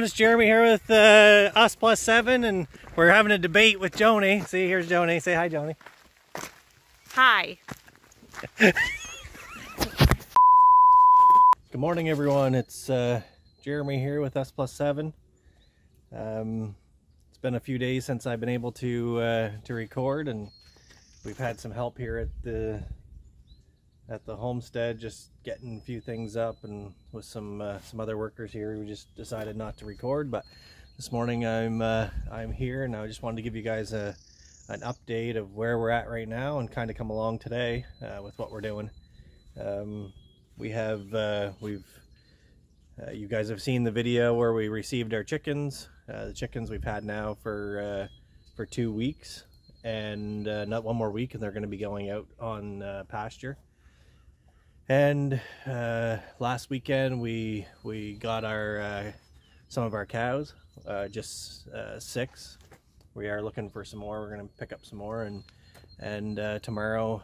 It's Jeremy here with uh, Us Plus Seven, and we're having a debate with Joni. See, here's Joni. Say hi, Joni. Hi. Good morning, everyone. It's uh, Jeremy here with Us Plus Seven. Um, it's been a few days since I've been able to uh, to record, and we've had some help here at the at the homestead, just getting a few things up, and with some uh, some other workers here, we just decided not to record. But this morning I'm uh, I'm here, and I just wanted to give you guys a an update of where we're at right now, and kind of come along today uh, with what we're doing. Um, we have uh, we've uh, you guys have seen the video where we received our chickens. Uh, the chickens we've had now for for two weeks and not one more week and they're going to be going out on pasture and uh, last weekend we we got our uh, some of our cows, uh, just uh, six. We are looking for some more. We're gonna pick up some more, and and uh, tomorrow,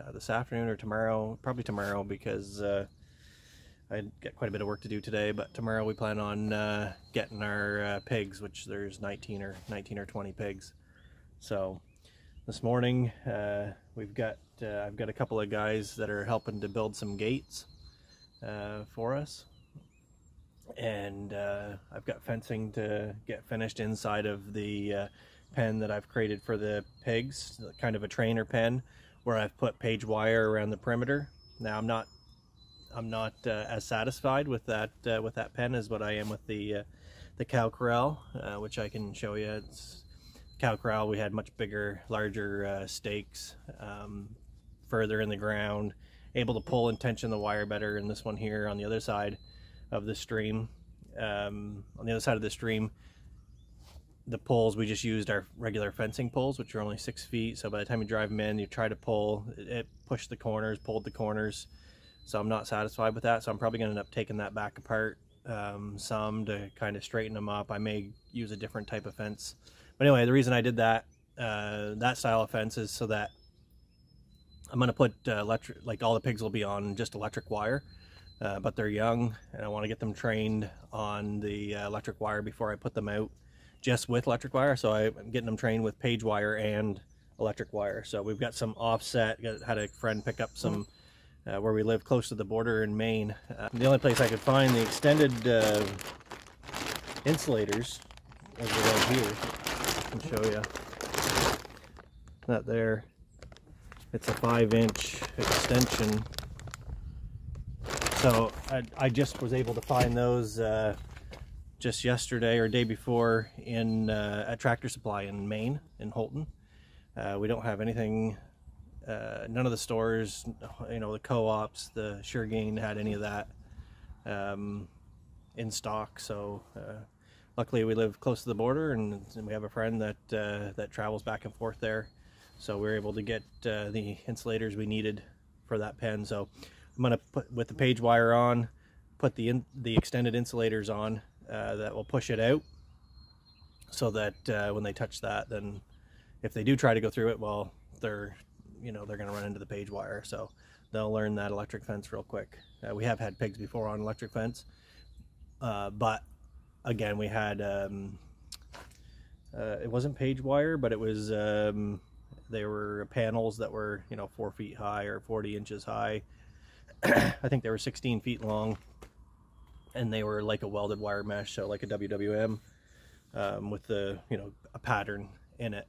uh, this afternoon or tomorrow, probably tomorrow because I got quite a bit of work to do today. But tomorrow we plan on getting our pigs, which there's 19 or 19 or 20 pigs. So this morning we've got uh, I've got a couple of guys that are helping to build some gates uh, for us. And uh, I've got fencing to get finished inside of the uh, pen that I've created for the pigs, kind of a trainer pen, where I've put page wire around the perimeter. Now I'm not I'm not uh, as satisfied with that uh, with that pen as what I am with the the cow corral, which I can show you. It's cow corral we had much bigger larger uh, stakes um, further in the ground, able to pull and tension the wire better. And this one here on the other side of the stream, um, on the other side of the stream, the poles we just used our regular fencing poles, which are only six feet. So by the time you drive them in, you try to pull, it pushed the corners, pulled the corners. So I'm not satisfied with that. So I'm probably going to end up taking that back apart um, some to kind of straighten them up. I may use a different type of fence. But anyway, the reason I did that, uh, that style of fence is so that I'm going to put uh, electric, like all the pigs will be on just electric wire, uh, but they're young and I want to get them trained on the uh, electric wire before I put them out just with electric wire. So I'm getting them trained with page wire and electric wire. So we've got some offset, had a friend pick up some uh, where we live close to the border in Maine. Uh, the only place I could find the extended uh, insulators is right here. I can show you that there it's a five inch extension. So I, I just was able to find those uh, just yesterday or day before in uh, Tractor Supply in Maine, in Houlton. Uh, we don't have anything, uh, none of the stores, you know, the co-ops, the Suregain had any of that um, in stock. So uh, luckily we live close to the border and, and we have a friend that, uh, that travels back and forth there. So we are able to get uh, the insulators we needed for that pen. So I'm gonna put with the page wire on, put the in, the extended insulators on uh, that will push it out so that uh, when they touch that, then if they do try to go through it, well, they're, you know, they're gonna run into the page wire. So they'll learn that electric fence real quick. Uh, we have had pigs before on electric fence, uh, but again, we had, um, uh, it wasn't page wire, but it was, um, they were panels that were, you know, four feet high or 40 inches high. I think they were 16 feet long and they were like a welded wire mesh, so like a WWM um, with the, you know, a pattern in it.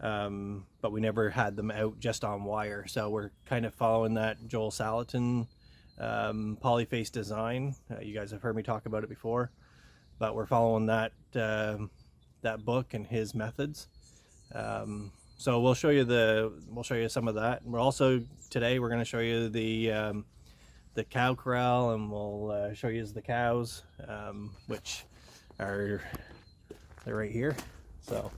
Um, but we never had them out just on wire. So we're kind of following that Joel Salatin um, Polyface design. Uh, you guys have heard me talk about it before, but we're following that, uh, that book and his methods. Um, so we'll show you the we'll show you some of that. And we're also today we're going to show you the um, the cow corral and we'll uh, show you the cows um, which are they're right here. So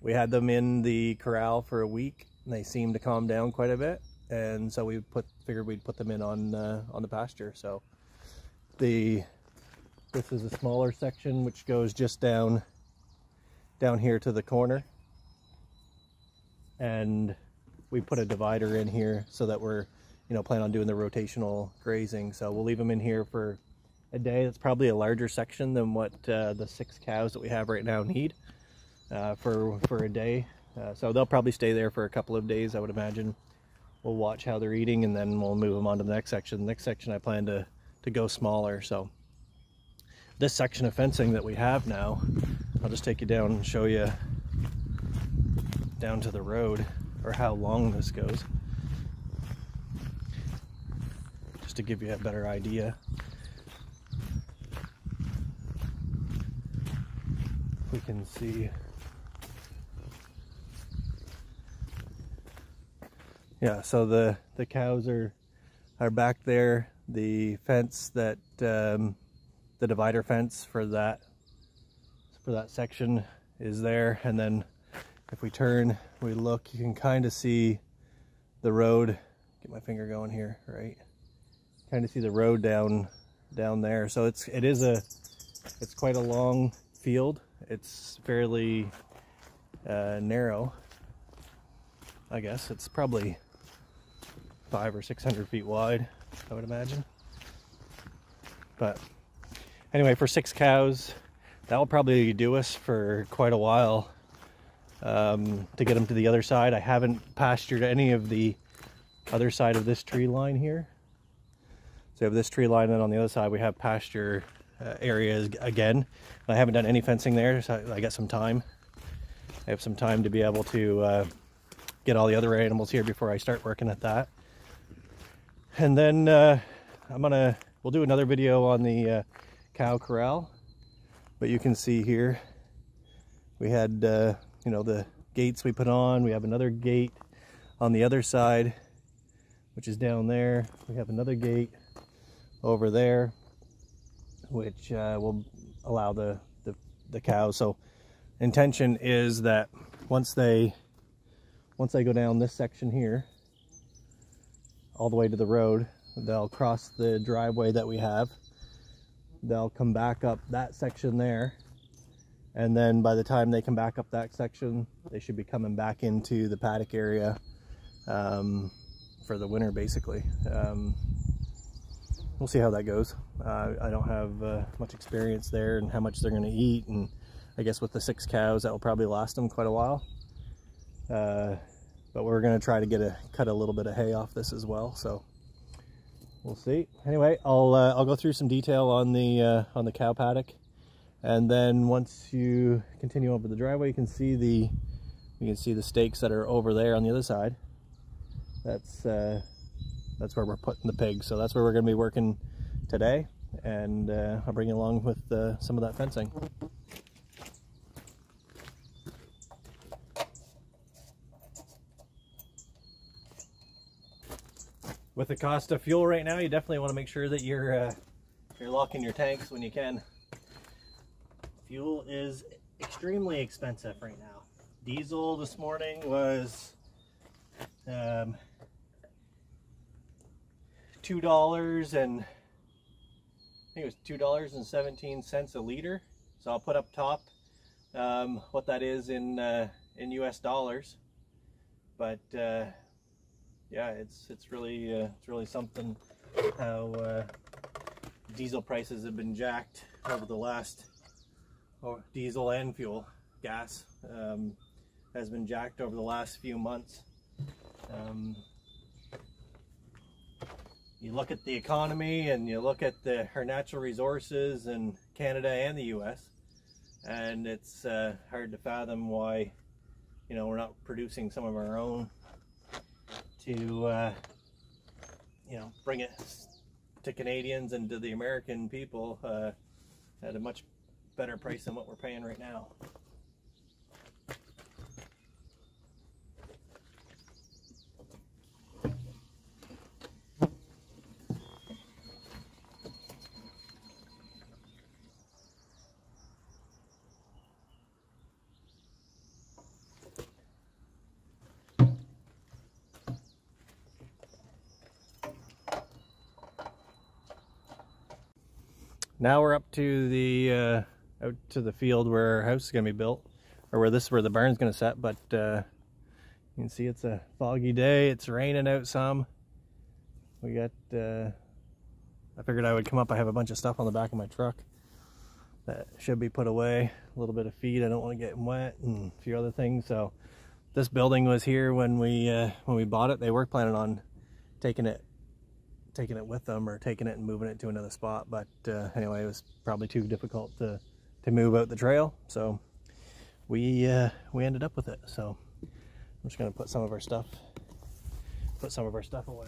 we had them in the corral for a week and they seemed to calm down quite a bit. And so we put figured we'd put them in on uh, on the pasture. So the this is a smaller section which goes just down down here to the corner and we put a divider in here so that we're you know plan on doing the rotational grazing so we'll leave them in here for a day. That's probably a larger section than what uh, the six cows that we have right now need uh, for, for a day. Uh, so they'll probably stay there for a couple of days, I would imagine. We'll watch how they're eating and then we'll move them on to the next section. The next section I plan to, to go smaller. So this section of fencing that we have now, I'll just take you down and show you down to the road or how long this goes. Just to give you a better idea. We can see yeah so the the cows are are back there the fence that um, the divider fence for that for that section is there and then if we turn we look you can kind of see the road. Get my finger going here right? Kind of see the road down down there. So it's it is a it's quite a long field. It's fairly uh, narrow I guess. It's probably five or six hundred feet wide I would imagine. But anyway for six cows that will probably do us for quite a while um, to get them to the other side. I haven't pastured any of the other side of this tree line here. So we have this tree line and on the other side we have pasture uh, areas again. I haven't done any fencing there so I got some time. I have some time to be able to uh, get all the other animals here before I start working at that. And then uh, I'm gonna we'll do another video on the uh, cow corral. But you can see here we had uh, you know the gates we put on we have another gate on the other side which is down there we have another gate over there which uh, will allow the, the the cows so intention is that once they once they go down this section here all the way to the road. They'll cross the driveway that we have. They'll come back up that section there. And then by the time they come back up that section, they should be coming back into the paddock area um, for the winter, basically. Um, we'll see how that goes. Uh, I don't have uh, much experience there and how much they're going to eat. And I guess with the six cows, that will probably last them quite a while. Uh, but we're going to try to get a cut a little bit of hay off this as well so we'll see anyway I'll uh, I'll go through some detail on the uh, on the cow paddock and then once you continue over the driveway you can see the you can see the stakes that are over there on the other side. That's uh, that's where we're putting the pigs so that's where we're going to be working today. And uh, I'll bring you along with uh, some of that fencing. With the cost of fuel right now, you definitely want to make sure that you're uh, you're locking your tanks when you can. Fuel is extremely expensive right now. Diesel this morning was um, two dollars and I think it was two dollars and seventeen cents a liter. So I'll put up top um, what that is in uh, in U.S. dollars, but. Uh, yeah, it's it's really uh, it's really something how uh, diesel prices have been jacked over the last or oh, diesel and fuel gas um, has been jacked over the last few months. Um, you look at the economy and you look at the our natural resources in Canada and the U.S. and it's uh, hard to fathom why you know we're not producing some of our own to uh, you know bring it to Canadians and to the American people uh, at a much better price than what we're paying right now. Now we're up to the uh, out to the field where our house is going to be built, or where this is where the barn's going to set. But uh, you can see it's a foggy day. It's raining out some. We got uh, I figured I would come up. I have a bunch of stuff on the back of my truck that should be put away. A little bit of feed. I don't want to get wet and a few other things. So this building was here when we uh, when we bought it. They were planning on taking it taking it with them or taking it and moving it to another spot. But uh, anyway, it was probably too difficult to to move out the trail. So we uh, we ended up with it. So I'm just gonna put some of our stuff put some of our stuff away.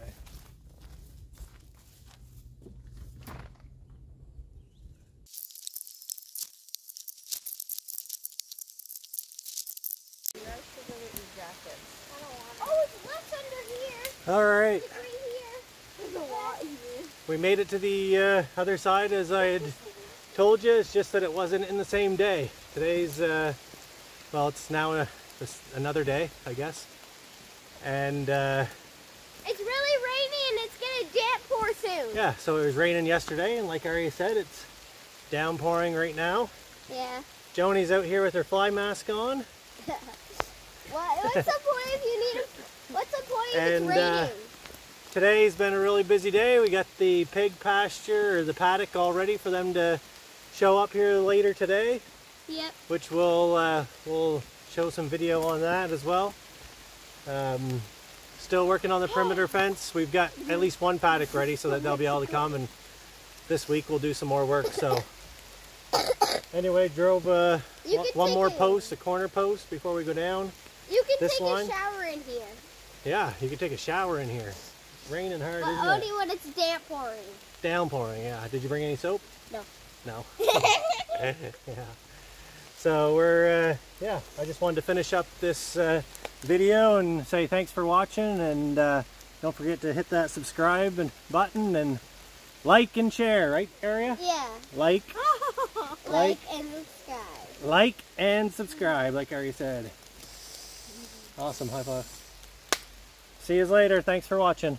Oh, it's less under here. All right, It's right here. There's a lot here. we made it to the uh, other side as I had told you. It's just that it wasn't in the same day. Today's uh, well, it's now a, another day, I guess. And uh, It's really rainy and it's gonna downpour soon. yeah, so it was raining yesterday, and like Ari said, it's downpouring right now. Yeah. Joni's out here with her fly mask on. What, what's the point if you need a, What's the point if And, it's uh, raining? Today's been a really busy day. We got the pig pasture or the paddock all ready for them to show up here later today, yep. which we'll uh, we'll show some video on that as well. Um, still working on the perimeter fence. We've got at least one paddock ready so that they'll be able to come and this week we'll do some more work. So anyway, drove uh, one, could one take more post, a corner post before we go down. You can this take line? a shower in here. Yeah, you can take a shower in here. It's Raining hard, But isn't only it? when it's downpouring. Downpouring, yeah. Did you bring any soap? No. No. yeah. So we're, uh, yeah, I just wanted to finish up this uh, video and say thanks for watching and uh, don't forget to hit that subscribe and button and like and share, right, Ari? Yeah. Like, like, Like. and subscribe. like, and subscribe, like Ari said. Awesome, high five. See you later. Thanks for watching.